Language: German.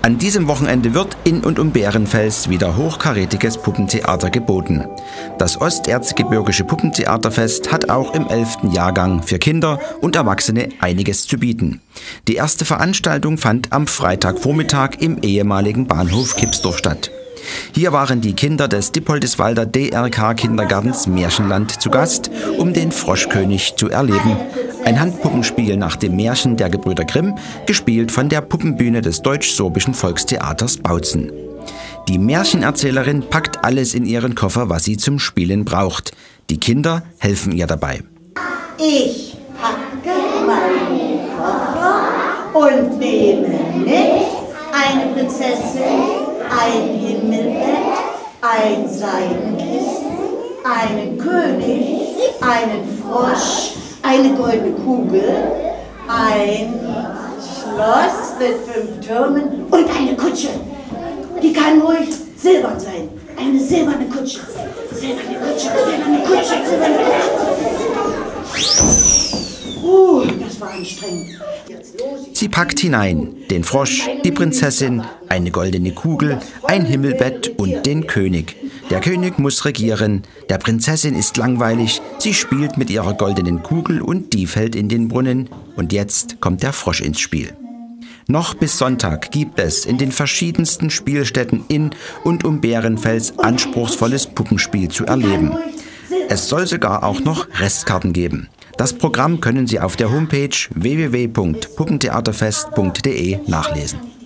An diesem Wochenende wird in und um Bärenfels wieder hochkarätiges Puppentheater geboten. Das Osterzgebirgische Puppentheaterfest hat auch im 11. Jahrgang für Kinder und Erwachsene einiges zu bieten. Die erste Veranstaltung fand am Freitagvormittag im ehemaligen Bahnhof Kipsdorf statt. Hier waren die Kinder des Dippoldiswalder DRK Kindergartens Märchenland zu Gast, um den Froschkönig zu erleben. Ein Handpuppenspiel nach dem Märchen der Gebrüder Grimm, gespielt von der Puppenbühne des Deutsch-Sorbischen Volkstheaters Bautzen. Die Märchenerzählerin packt alles in ihren Koffer, was sie zum Spielen braucht. Die Kinder helfen ihr dabei. Ich packe meinen Koffer und nehme mit eine Prinzessin, ein Himmelbett, ein Seidenkissen, einen König, einen Frosch, eine goldene Kugel, ein Schloss mit fünf Türmen und eine Kutsche. Die kann ruhig silbern sein. Eine silberne Kutsche. Silberne Kutsche, silberne Kutsche, silberne Kutsche. Anstrengend. Sie packt hinein den Frosch, die Prinzessin, eine goldene Kugel, ein Himmelbett und den König. Der König muss regieren, der Prinzessin ist langweilig, sie spielt mit ihrer goldenen Kugel und die fällt in den Brunnen und jetzt kommt der Frosch ins Spiel. Noch bis Sonntag gibt es in den verschiedensten Spielstätten in und um Bärenfels anspruchsvolles Puppenspiel zu erleben. Es soll sogar auch noch Restkarten geben. Das Programm können Sie auf der Homepage www.puppentheaterfest.de nachlesen.